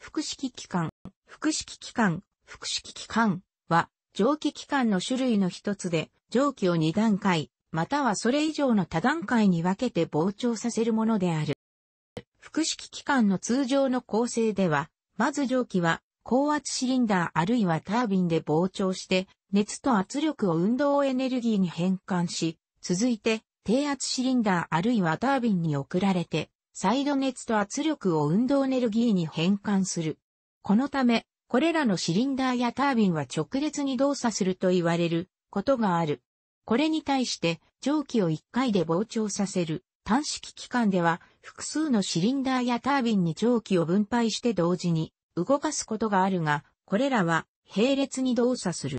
複式機関、複式機関、複式機関。は蒸気機関の種類の一つで蒸気を2段階、またはそれ以上の多段階に分けて膨張させるものである。複式機関の通常の構成では、まず蒸気は高圧シリンダーあるいはタービンで膨張して熱と圧力を運動エネルギーに変換し、続いて低圧シリンダーあるいはタービンに送られて、再度熱と圧力を運動エネルギーに変換する。このため、これらのシリンダーやタービンは直列に動作すると言われることがある。これに対して蒸気を1回で膨張させる単式機関では複数のシリンダーやタービンに蒸気を分配して同時に動かすことがあるが、これらは並列に動作する。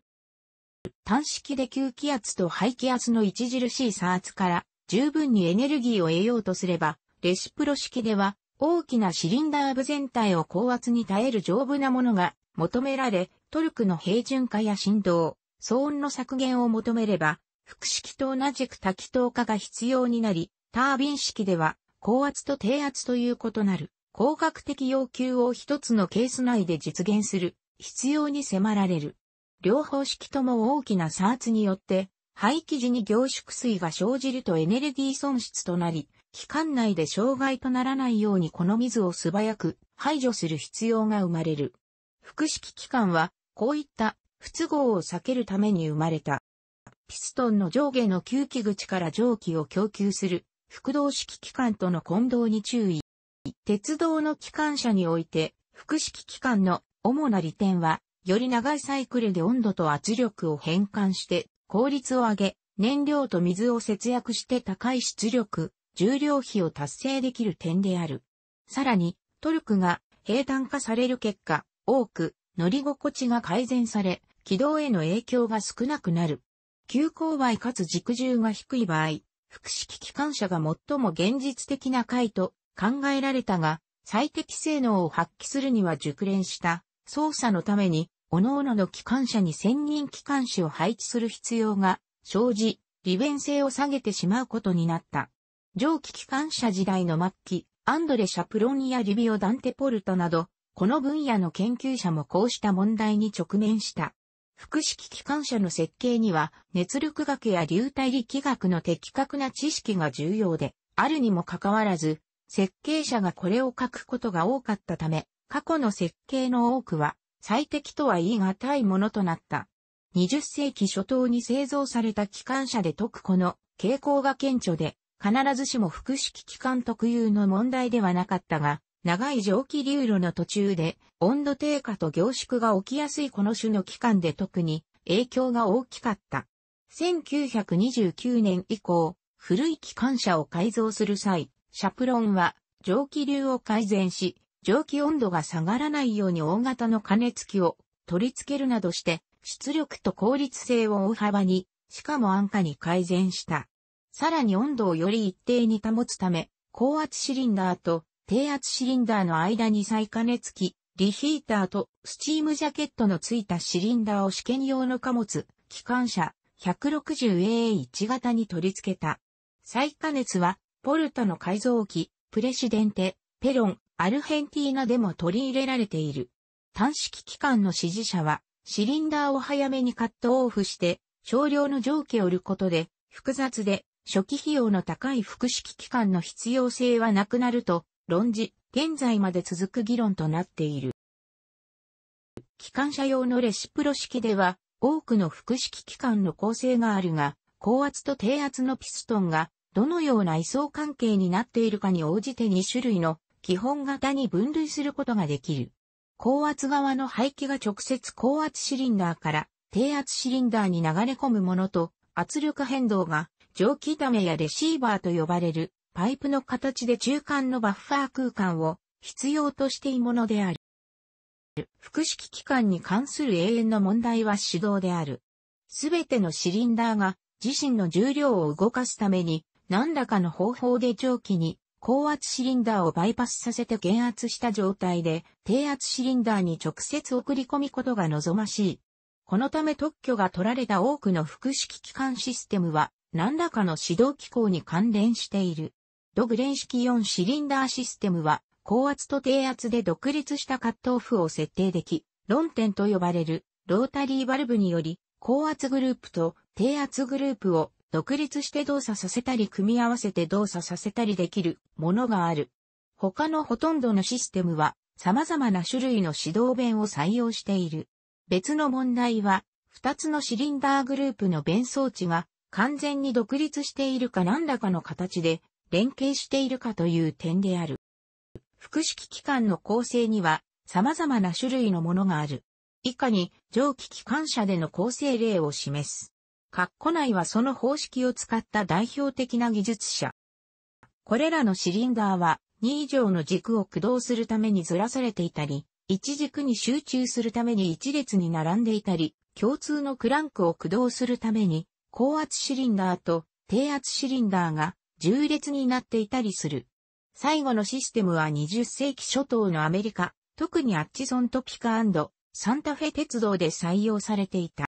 単式で吸気圧と排気圧の著しい差圧から十分にエネルギーを得ようとすれば、レシプロ式では大きなシリンダー部全体を高圧に耐える丈夫なものが求められ、トルクの平準化や振動、騒音の削減を求めれば、複式と同じく多気筒化が必要になり、タービン式では高圧と低圧という異なる工学的要求を一つのケース内で実現する必要に迫られる。両方式とも大きな差圧によって排気時に凝縮水が生じるとエネルギー損失となり、機関内で障害とならないようにこの水を素早く排除する必要が生まれる。複式機関は、こういった不都合を避けるために生まれた。ピストンの上下の吸気口から蒸気を供給する、複動式機関との混同に注意。鉄道の機関車において、複式機関の主な利点は、より長いサイクルで温度と圧力を変換して効率を上げ、燃料と水を節約して高い出力、重量比を達成できる点である。さらに、トルクが平坦化される結果、多く乗り心地が改善され、軌道への影響が少なくなる。急勾配かつ軸重が低い場合、複式機関車が最も現実的な回と考えられたが、最適性能を発揮するには熟練した操作のために、各々の機関車に専任機関士を配置する必要が生じ、利便性を下げてしまうことになった。蒸気機関車時代の末期、アンドレ・シャプロニやリビオ・ダンテ・ポルトなど、この分野の研究者もこうした問題に直面した。複式機関車の設計には熱力学や流体力学の的確な知識が重要で、あるにもかかわらず、設計者がこれを書くことが多かったため、過去の設計の多くは最適とは言い難いものとなった。20世紀初頭に製造された機関車で解くこの傾向が顕著で、必ずしも複式機関特有の問題ではなかったが、長い蒸気流路の途中で温度低下と凝縮が起きやすいこの種の期間で特に影響が大きかった。1929年以降、古い機関車を改造する際、シャプロンは蒸気流を改善し、蒸気温度が下がらないように大型の加熱器を取り付けるなどして出力と効率性を大幅に、しかも安価に改善した。さらに温度をより一定に保つため、高圧シリンダーと低圧シリンダーの間に再加熱器、リヒーターとスチームジャケットのついたシリンダーを試験用の貨物、機関車 160AA1 型に取り付けた。再加熱は、ポルトの改造機、プレシデンテ、ペロン、アルヘンティーナでも取り入れられている。単式機関の支持者は、シリンダーを早めにカットオフして、少量の蒸気を売ることで、複雑で初期費用の高い複式機関の必要性はなくなると論じ、現在まで続く議論となっている。機関車用のレシプロ式では、多くの複式機関の構成があるが、高圧と低圧のピストンがどのような位相関係になっているかに応じて2種類の基本型に分類することができる。高圧側の排気が直接高圧シリンダーから低圧シリンダーに流れ込むものと圧力変動が蒸気溜めやレシーバーと呼ばれるパイプの形で中間のバッファー空間を必要としているものである。複式機関に関する永遠の問題は手動である。すべてのシリンダーが自身の重量を動かすために何らかの方法で蒸気に高圧シリンダーをバイパスさせて減圧した状態で低圧シリンダーに直接送り込みことが望ましい。このため特許が取られた多くの複式機関システムは何らかの指導機構に関連している。ドグレン式4シリンダーシステムは、高圧と低圧で独立したカットオフを設定でき、論点と呼ばれるロータリーバルブにより、高圧グループと低圧グループを独立して動作させたり組み合わせて動作させたりできるものがある。他のほとんどのシステムは様々な種類の指導弁を採用している。別の問題は、二つのシリンダーグループの弁装置が完全に独立しているか何らかの形で連携しているかという点である。複式機関の構成には様々な種類のものがある。以下に蒸気機関車での構成例を示す。括弧内はその方式を使った代表的な技術者。これらのシリンダーは2以上の軸を駆動するためにずらされていたり、1軸に集中するために1列に並んでいたり、共通のクランクを駆動するために、高圧シリンダーと低圧シリンダーが重列になっていたりする。最後のシステムは20世紀初頭のアメリカ、特にアッチソントピカサンタフェ鉄道で採用されていた。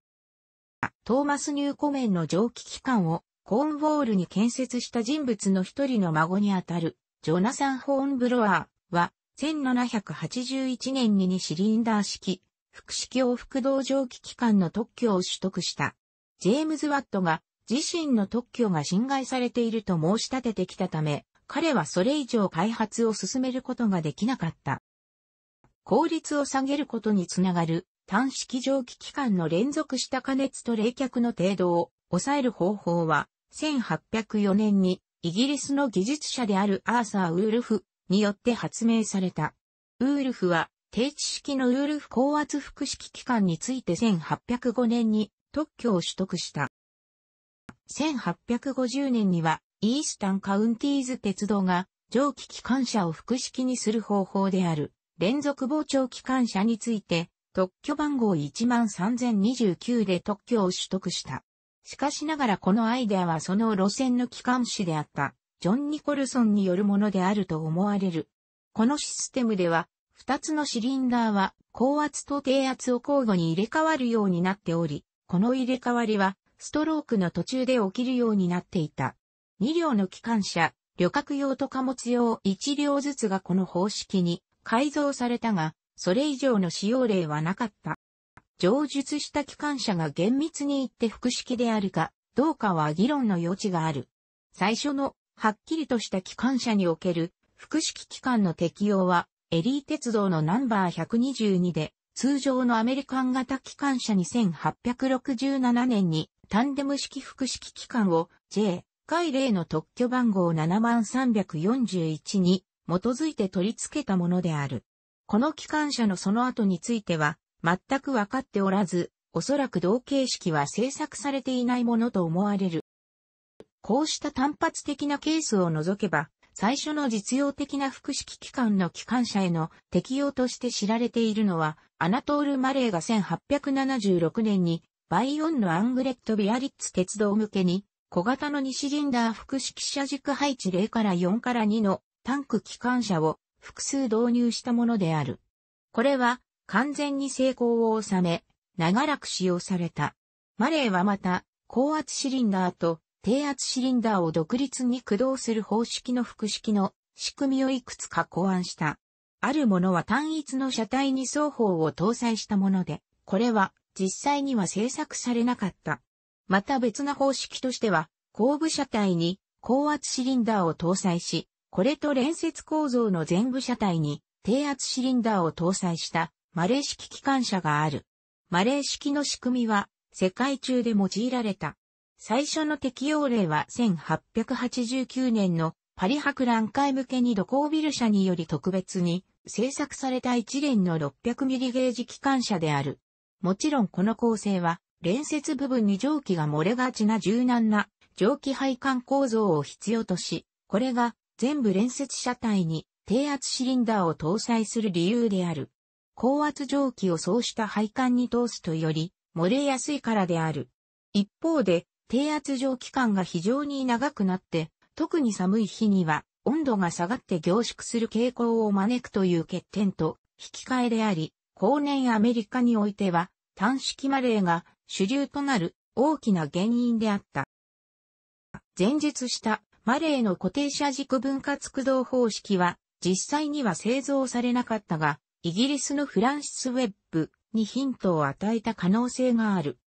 トーマス・ニューコメンの蒸気機関をコーンウォールに建設した人物の一人の孫にあたるジョナサン・ホーンブロアーは、1781年に2シリンダー式、複式往復動蒸気機関の特許を取得した。ジェームズ・ワットが自身の特許が侵害されていると申し立ててきたため、彼はそれ以上開発を進めることができなかった。効率を下げることにつながる単式蒸気機関の連続した加熱と冷却の程度を抑える方法は、1804年にイギリスの技術者であるアーサー・ウールフによって発明された。ウールフは低地式のウールフ高圧複式機関について1805年に特許を取得した。1850年にはイースタンカウンティーズ鉄道が蒸気機関車を複式にする方法である連続膨張機関車について特許番号13029で特許を取得した。しかしながらこのアイデアはその路線の機関士であった、ジョン・ニコルソンによるものであると思われる。このシステムでは、二つのシリンダーは高圧と低圧を交互に入れ替わるようになっており、この入れ替わりはストロークの途中で起きるようになっていた。二両の機関車、旅客用と貨物用一両ずつがこの方式に改造されたが、それ以上の使用例はなかった。上述した機関車が厳密に言って複式であるか、どうかは議論の余地がある。最初の、はっきりとした機関車における、複式機関の適用は、エリー鉄道のナンバー122で、通常のアメリカン型機関車に1867年に、タンデム式複式機関を J、海例の特許番号7341に基づいて取り付けたものである。この機関車のその後については、全くわかっておらず、おそらく同形式は制作されていないものと思われる。こうした単発的なケースを除けば、最初の実用的な複式機関の機関車への適用として知られているのは、アナトール・マレーが1876年に、バイオンのアングレット・ビアリッツ鉄道向けに、小型の2シリンダー複式車軸配置0から4から2のタンク機関車を複数導入したものである。これは完全に成功を収め、長らく使用された。マレーはまた、高圧シリンダーと低圧シリンダーを独立に駆動する方式の複式の仕組みをいくつか考案した。あるものは単一の車体に双方を搭載したもので、これは実際には製作されなかった。また別な方式としては、後部車体に高圧シリンダーを搭載し、これと連接構造の前部車体に低圧シリンダーを搭載したマレー式機関車がある。マレー式の仕組みは世界中で用いられた。最初の適用例は1889年のパリ博覧会向けにドコービル社により特別に製作された一連の600ミリゲージ機関車である。もちろんこの構成は連接部分に蒸気が漏れがちな柔軟な蒸気配管構造を必要とし、これが全部連接車体に低圧シリンダーを搭載する理由である。高圧蒸気をそうした配管に通すとより、漏れやすいからである。一方で、低圧蒸気管が非常に長くなって、特に寒い日には、温度が下がって凝縮する傾向を招くという欠点と、引き換えであり、後年アメリカにおいては、単式マレーが主流となる大きな原因であった。前述したマレーの固定車軸分割駆動方式は、実際には製造されなかったが、イギリスのフランシス・ウェッブにヒントを与えた可能性がある。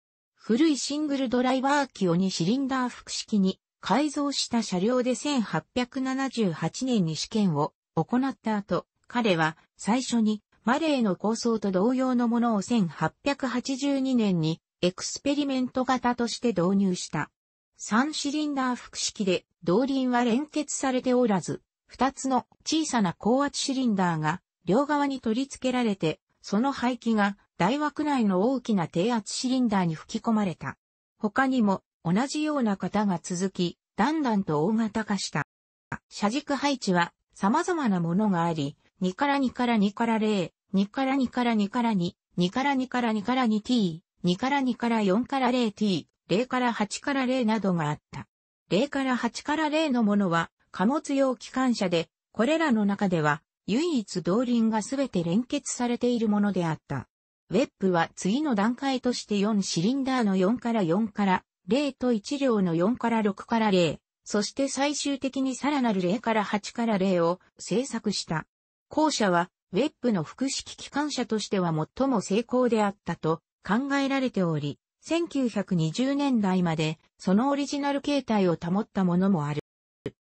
古いシングルドライバー機を2シリンダー複式に改造した車両で1878年に試験を行った後、彼は最初にマレーの構想と同様のものを1882年にエクスペリメント型として導入した。3シリンダー複式で動輪は連結されておらず、2つの小さな高圧シリンダーが両側に取り付けられて、その排気が大枠内の大きな低圧シリンダーに吹き込まれた。他にも同じような型が続き、だんだんと大型化した。車軸配置は様々なものがあり、2から2から2から0、2から2から2から2、2から2から2から 2t、2から2から4から 0t、0から8から0などがあった。0から8から0のものは貨物用機関車で、これらの中では唯一動輪がすべて連結されているものであった。ウェップは次の段階として4シリンダーの4から4から0と1両の4から6から0、そして最終的にさらなる0から8から0を製作した。後者はウェップの複式機関車としては最も成功であったと考えられており、1920年代までそのオリジナル形態を保ったものもある。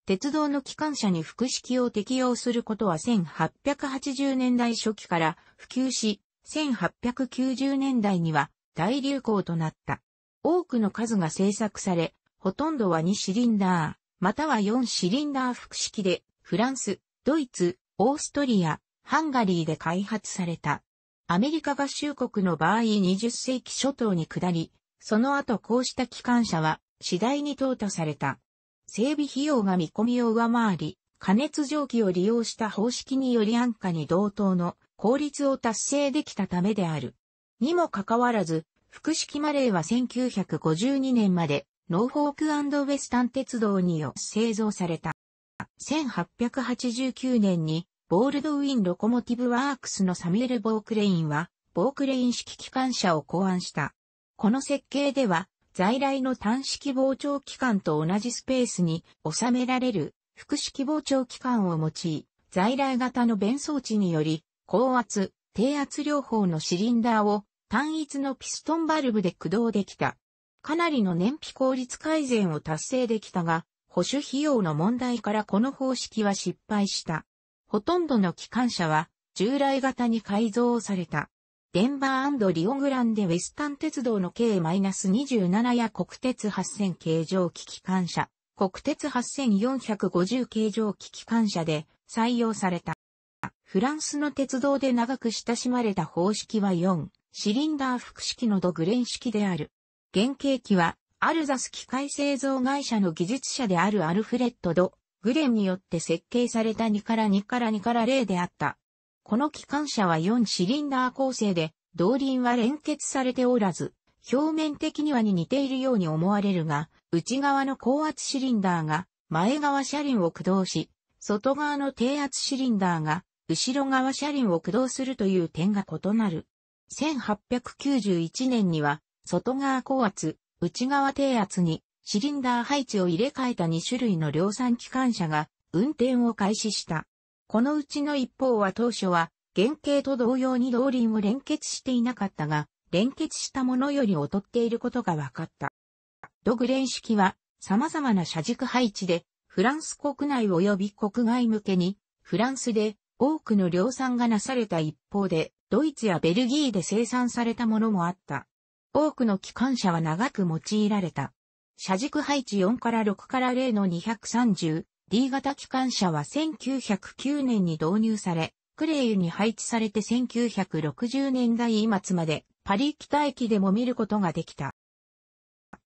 鉄道の機関車に複式を適用することは1880年代初期から普及し、1890年代には大流行となった。多くの数が製作され、ほとんどは2シリンダー、または4シリンダー複式で、フランス、ドイツ、オーストリア、ハンガリーで開発された。アメリカ合衆国の場合20世紀初頭に下り、その後こうした機関車は次第に淘汰された。整備費用が見込みを上回り、加熱蒸気を利用した方式により安価に同等の効率を達成できたためである。にもかかわらず、複式マレーは1952年までノーフォークウェスタン鉄道によって製造された。1889年にボールドウィンロコモティブワークスのサミュエル・ボークレインは、ボークレイン式機関車を考案した。この設計では、在来の単式膨張機関と同じスペースに収められる複式膨張機関を用い、在来型の弁装置により、高圧、低圧両方のシリンダーを単一のピストンバルブで駆動できた。かなりの燃費効率改善を達成できたが、保守費用の問題からこの方式は失敗した。ほとんどの機関車は従来型に改造された。デンバーリオグランデウェスタン鉄道の K-27 や国鉄8000形状機機関車、国鉄8450形状機機関車で採用された。フランスの鉄道で長く親しまれた方式は4、シリンダー複式のドグレン式である。原型機は、アルザス機械製造会社の技術者であるアルフレッド・ド・グレンによって設計された2から2から2から0であった。この機関車は4シリンダー構成で、動輪は連結されておらず、表面的にはに似ているように思われるが、内側の高圧シリンダーが前側車輪を駆動し、外側の低圧シリンダーが後ろ側車輪を駆動するという点が異なる。1891年には外側高圧、内側低圧にシリンダー配置を入れ替えた2種類の量産機関車が運転を開始した。このうちの一方は当初は原型と同様に動輪を連結していなかったが、連結したものより劣っていることが分かった。ドグレン式は様々な車軸配置でフランス国内及び国外向けにフランスで多くの量産がなされた一方でドイツやベルギーで生産されたものもあった。多くの機関車は長く用いられた。車軸配置4から6から0の 230D 型機関車は1909年に導入され、クレイユに配置されて1960年代末までパリ北駅でも見ることができた。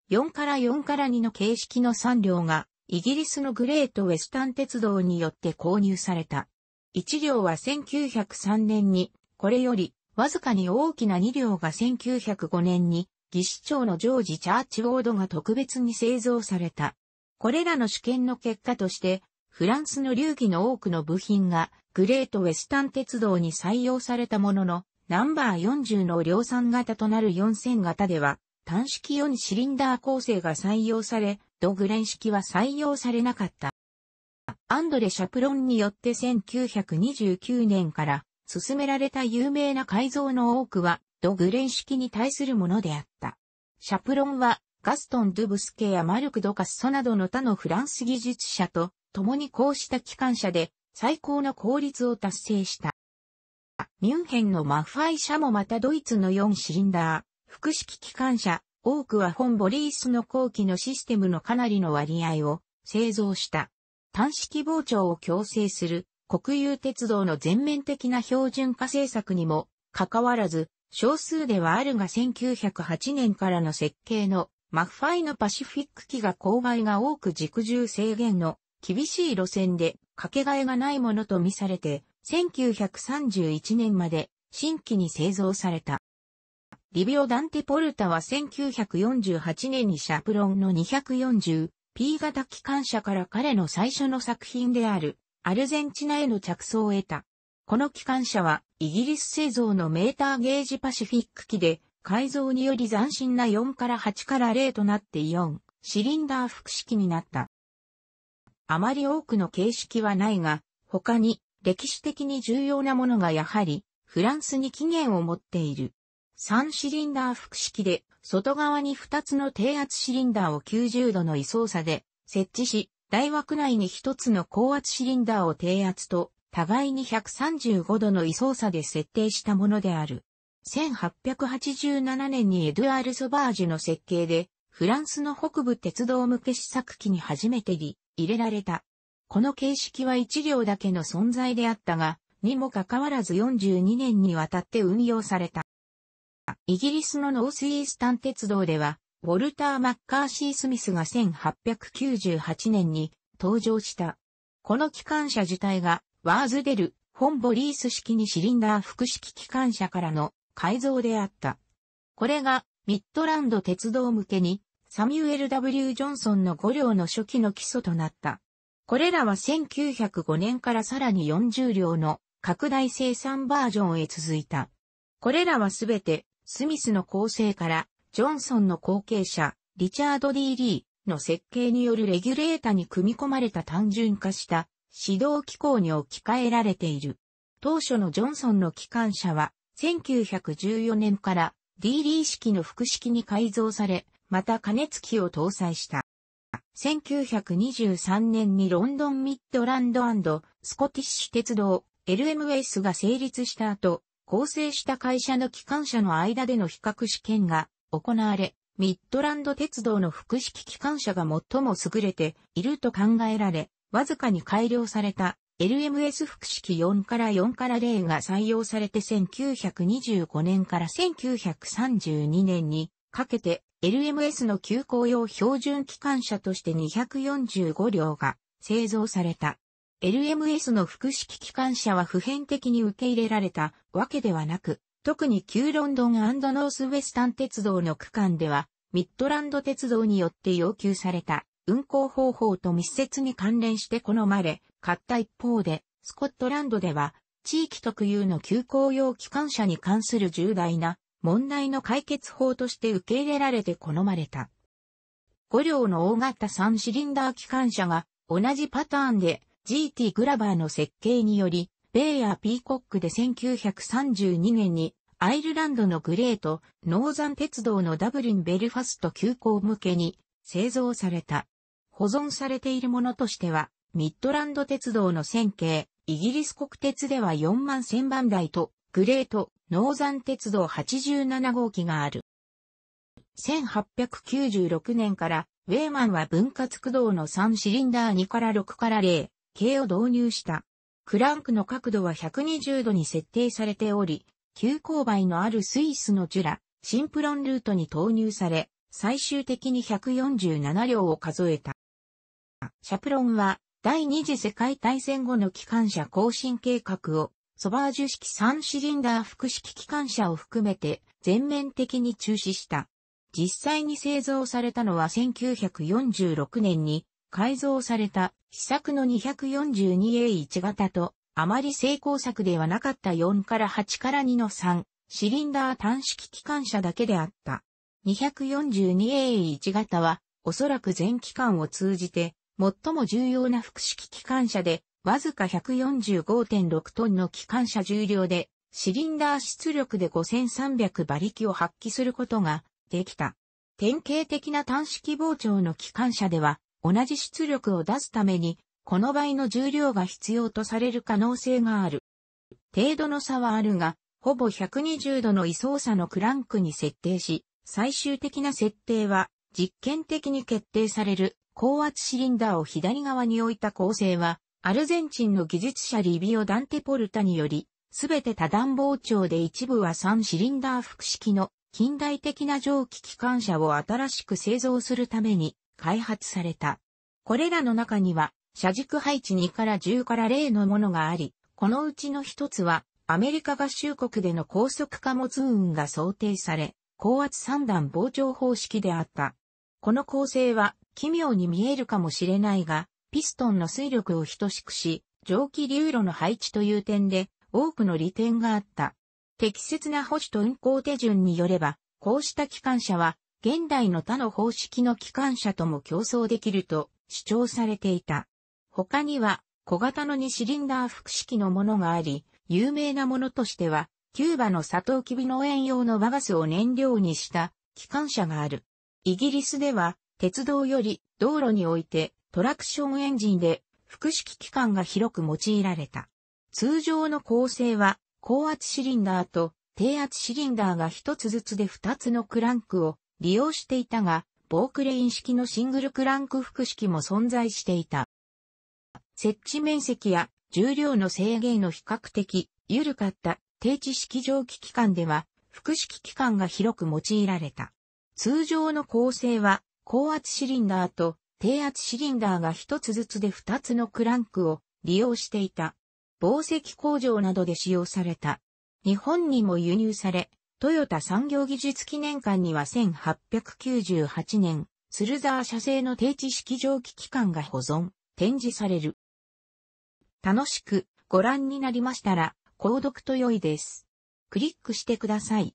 4から4から2の形式の3両がイギリスのグレートウェスタン鉄道によって購入された。1両は1903年にこれよりわずかに大きな2両が1905年に技師長のジョージ・チャーチウォードが特別に製造された。これらの試験の結果として、フランスの流儀の多くの部品がグレートウェスタン鉄道に採用されたものの、ナンバー40の量産型となる4000型では、単式4シリンダー構成が採用され、ドグレン式は採用されなかった。アンドレ・シャプロンによって1929年から進められた有名な改造の多くはドグレン式に対するものであった。シャプロンはガストン・ドゥブスケやマルク・ドカッソなどの他のフランス技術者と共にこうした機関車で最高の効率を達成した。ミュンヘンのマファイ社もまたドイツの4シリンダー、複式機関車、多くはフォン・ボリースの後期のシステムのかなりの割合を製造した。単式膨張を強制する国有鉄道の全面的な標準化政策にもかかわらず、少数ではあるが1908年からの設計のマファイのパシフィック機が勾配が多く軸重制限の厳しい路線で掛け替えがないものと見なされて、1931年まで新規に製造された。リビオ・ダンテ・ポルタは1948年にシャプロンの240 P 型機関車から彼の最初の作品であるアルゼンチナへの着想を得た。この機関車はイギリス製造のメーターゲージパシフィック機で改造により斬新な4から8から0となって4シリンダー複式になった。あまり多くの形式はないが、他に歴史的に重要なものがやはりフランスに起源を持っている。3シリンダー複式で、外側に2つの低圧シリンダーを90度の位相差で設置し、大枠内に1つの高圧シリンダーを低圧と、互いに135度の位相差で設定したものである。1887年にエドゥアール・ソバージュの設計で、フランスの北部鉄道向け試作機に初めて入れられた。この形式は1両だけの存在であったが、にもかかわらず42年にわたって運用された。イギリスのノースイースタン鉄道では、ウォルター・マッカーシー・スミスが1898年に登場した。この機関車自体がワーズデル、本ボリース式にシリンダー複式機関車からの改造であった。これがミッドランド鉄道向けにサミュエル・ W・ ジョンソンの5両の初期の基礎となった。これらは1905年からさらに40両の拡大生産バージョンへ続いた。これらはすべてスミスの構成から、ジョンソンの後継者、リチャード・ D・ リーの設計によるレギュレータに組み込まれた単純化した指導機構に置き換えられている。当初のジョンソンの機関車は、1914年から D・ リー式の複式に改造され、また加熱器を搭載した。1923年にロンドンミッドランドスコティッシュ鉄道 LMS が成立した後、構成した会社の機関車の間での比較試験が行われ、ミッドランド鉄道の複式機関車が最も優れていると考えられ、わずかに改良された LMS 複式4から4から0が採用されて1925年から1932年にかけて LMS の急行用標準機関車として245両が製造された。LMS の複式機関車は普遍的に受け入れられたわけではなく、特に旧ロンドンノースウェスタン鉄道の区間では、ミッドランド鉄道によって要求された運行方法と密接に関連して好まれ、買った一方で、スコットランドでは、地域特有の急行用機関車に関する重大な問題の解決法として受け入れられて好まれた。5両の大型3シリンダー機関車が同じパターンで GT グラバーの設計により、ベイヤーピーコックで1932年にアイルランドのグレート、ノーザン鉄道のダブリン・ベルファスト急行向けに製造された。保存されているものとしては、ミッドランド鉄道の1000形、イギリス国鉄では4万1000番台と、グレート、ノーザン鉄道87号機がある。1896年から、ウェーマンは分割駆動の3シリンダー2から6から0、系を導入した。クランクの角度は120度に設定されており、急勾配のあるスイスのジュラ、シンプロンルートに投入され、最終的に147両を数えた。シャプロンは第二次世界大戦後の機関車更新計画をソバージュ式3シリンダー複式機関車を含めて全面的に中止した。実際に製造されたのは1946年に改造された試作の 242A1 型と、あまり成功作ではなかった4から8から2の3、シリンダー単式機関車だけであった。242A1 型は、おそらく全機関を通じて、最も重要な複式機関車で、わずか145.6トンの機関車重量で、シリンダー出力で5300馬力を発揮することができた。典型的な単式膨張の機関車では、同じ出力を出すために、この倍の重量が必要とされる可能性がある。程度の差はあるが、ほぼ120度の位相差のクランクに設定し、最終的な設定は実験的に決定される高圧シリンダーを左側に置いた構成は、アルゼンチンの技術者リビオ・ダンテポルタにより、すべて多段膨張で一部は3シリンダー複式の近代的な蒸気機関車を新しく製造するために開発された。これらの中には、車軸配置2から10から0のものがあり、このうちの一つはアメリカ合衆国での高速貨物運が想定され、高圧三段膨張方式であった。この構成は奇妙に見えるかもしれないが、ピストンの水力を等しくし、蒸気流路の配置という点で多くの利点があった。適切な保守と運行手順によれば、こうした機関車は現代の他の方式の機関車とも競争できると主張されていた。他には小型の2シリンダー複式のものがあり、有名なものとしては、キューバのサトウキビ農園用のバガスを燃料にした機関車がある。イギリスでは、鉄道より道路においてトラクションエンジンで複式機関が広く用いられた。通常の構成は高圧シリンダーと低圧シリンダーが一つずつで二つのクランクを利用していたが、ボークレイン式のシングルクランク複式も存在していた。設置面積や重量の制限の比較的緩かった低地式蒸気機関では、複式機関が広く用いられた。通常の構成は、高圧シリンダーと低圧シリンダーが一つずつで二つのクランクを利用していた。紡績工場などで使用された。日本にも輸入され、トヨタ産業技術記念館には1898年、スルザー社製の定置式蒸気機関が保存、展示される。楽しくご覧になりましたら、購読と良いです。クリックしてください。